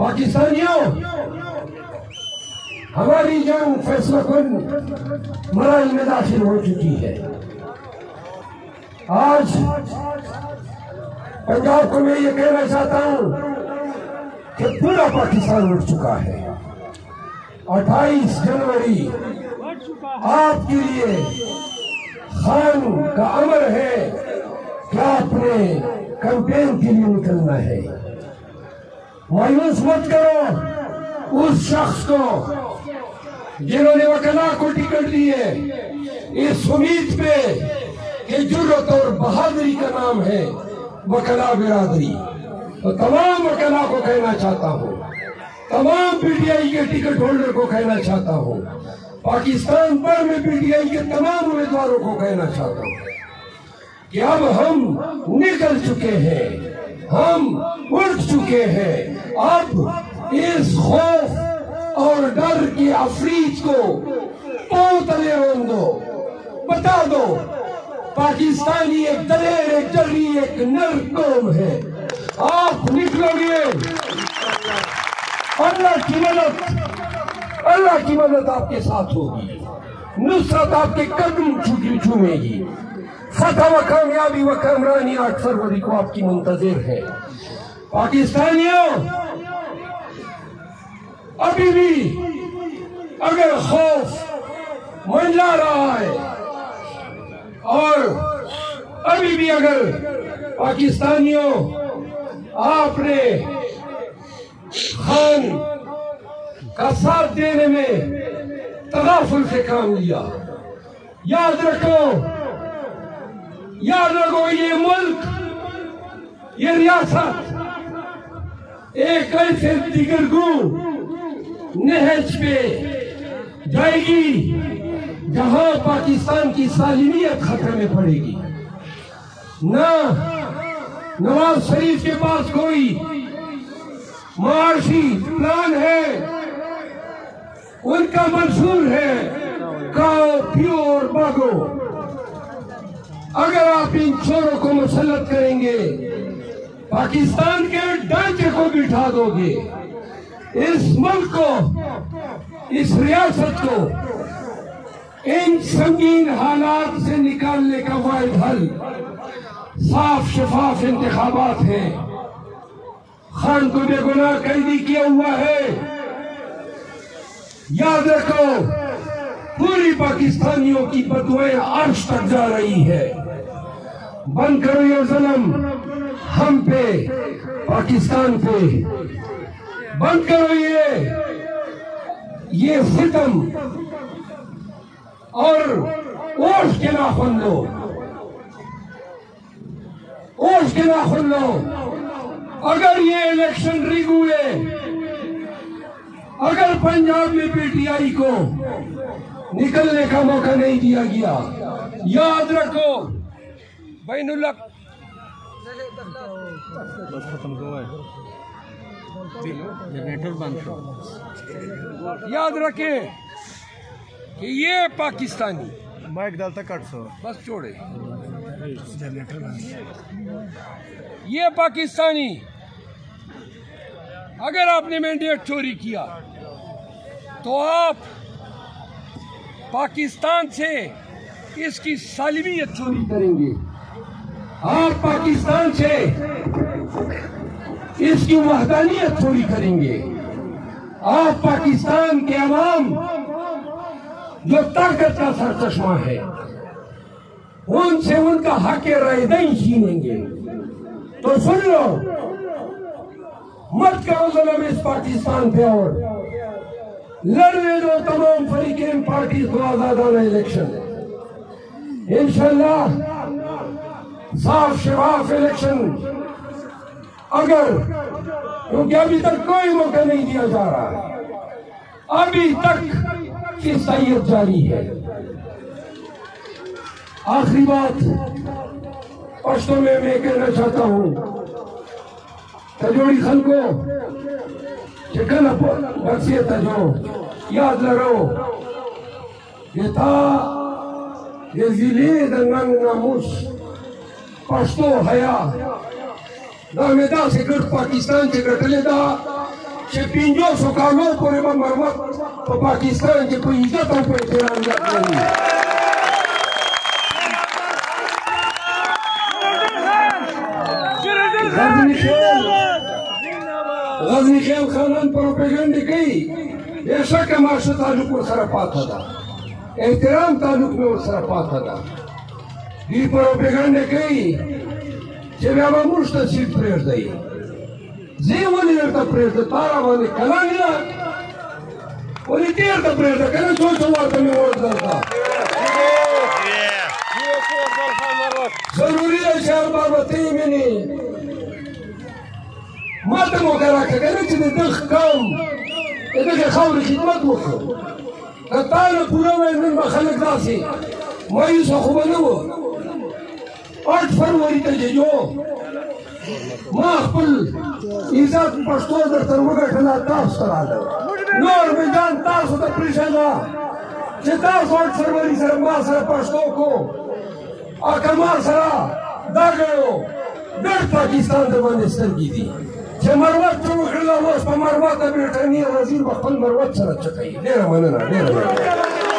پاکستانیوں! ہماری جنگ فیصلہ کن مرائی میں داخل ہو چکی ہے۔ آج پنجاب کو میں یہ کہنا چاہتا ہوں کہ پورا پاکستان اٹھ چکا ہے۔ اٹھائیس جنوری آپ کے لیے خان کا امر ہے کہ آپ نے کمپین کے لیے نکلنا ہے۔ مایوس مت کرو۔ اس شخص کو جنہوں نے وکلا کو ٹکٹ دی ہے اس امید پہ کہ جرت اور بہادری کا نام ہے وکلا برادری۔ تو تمام وکلا کو کہنا چاہتا ہوں۔ تمام پی ٹی آئی کے ٹکٹ ہولڈر کو کہنا چاہتا ہوں۔ پاکستان پر میں پی ٹی آئی کے تمام امیدواروں کو کہنا چاہتا ہوں کہ اب ہم نکل چکے ہیں۔ ہم اٹھ چکے ہیں۔ اب اس خوف اور ڈر کی افریج کو پوتلے رون دو بتا دو، پاکستانی ایک دلیر ایک جری ایک نر قوم ہے۔ آپ نکلو گے۔ اللہ کی مدد، اللہ کی مدد آپ کے ساتھ ہوگی۔ نصرت آپ کے قدم چھوٹی چھومے گی۔ فتح و کامیابی و کامرانی آٹھ فروری کو آپ کی منتظر ہے۔ پاکستانیوں، ابھی بھی اگر خوف منڈلا رہا ہے اور ابھی بھی اگر پاکستانیوں آپ نے خان کا ساتھ دینے میں تغافل سے کام لیا، یاد رکھو یاد رکھو یہ ملک یہ ریاست ایک ایسے دیگر گو نہج پہ جائے گی جہاں پاکستان کی سالمیت خطرے میں پڑے گی نہ نواز شریف کے پاس کوئی معاشی پلان ہے ان کا منصور ہے کاؤ پیو اور باغو اگر آپ ان چوروں کو مسلط کریں گے، پاکستان کے ڈانچے کو بٹھا دو گے۔ اس ملک کو، اس ریاست کو ان سنگین حالات سے نکالنے کا واحد حل صاف شفاف انتخابات ہیں۔ خان کو بے گناہ قیدی کیا ہوا ہے۔ یاد رکھو پوری پاکستانیوں کی بدوائیں عرش تک جا رہی ہے۔ بند کرو یہ ظلم۔ ہم پہ، پاکستان پہ۔ بند کرو یہ۔ یہ ستم۔ اور اوش کے ناخن لو اوش کے ناخن لو اگر یہ الیکشن ریگ ہوئے، اگر پنجاب میں پی ٹی آئی کو نکلنے کا موقع نہیں دیا گیا۔ یاد رکھو بین اللہ۔ یاد رکھیں کہ یہ پاکستانی۔ مائک ڈالتا کٹ سو۔ بس چھوڑے۔ یہ پاکستانی۔ اگر آپ نے مینڈیٹ چوری کیا تو آپ پاکستان سے اس کی سالمیت چوری کریں گے۔ آپ پاکستان سے اس کی وحدانیت چوری کریں گے۔ آپ پاکستان کے عوام جو طاقت کا سر چشمہ ہے، ان سے ان کا حق رائے دہی چھینیں گے۔ تو سن لو، مت کرو ظلم اس پاکستان پہ اور لڑنے دو تمام فریقین پارٹیز کو آزادانہ الیکشن۔ انشاءاللہ، صاف شفاف الیکشن۔ اگر، کیونکہ ابھی تک کوئی موقع نہیں دیا جا رہا ابھی تک فصیت جاری ہے۔ آخری بات پشتوں میں میں کہنا چاہتا ہوں، تجوڑی چې کله بکسې ته جو یاد لرو تا د زیلې د ننګ ناموس پښتو حیا دا مې داسې ګډ پاکستان چې ګټلې ده چې پنځو سو کالو پورې به مروت په پاکستان کې په عزت او په احترام ګټلې Thank you. غزنی خیل خانان پروپیگنډ کوي. بېشکه ماشه تعلق ورسره پاته ده. احترام تعلق مې ورسره پاته ده. دوی پروپیگنډ کوي چې بیا به موږ ته سیټ پرېږدئ زه ولې درته پرېږده تا را باندې کلن نه. ولې دې درته پرېږده؟ که نه ته مو کرا کنه چې د دغ قوم دغه خاورې خدمت وکړو. تا نه پوره وای نن به خلک داسې مایوسه خو به نه وو آټ فروری ته جو ما خپل عزت پښتو درته وګټله تاسو ته راغلم نور مې ځان تاسو ته پرېښوده چې تاسو آټ فروری سره ما سره پښتو کو اکما سره دا غړو ډېر پاکستان د باندې سترګې دي زي مروات تروح الا وسط مروات بريطانيه وزير بقل مروات سنه تقي ليه وأنا ليه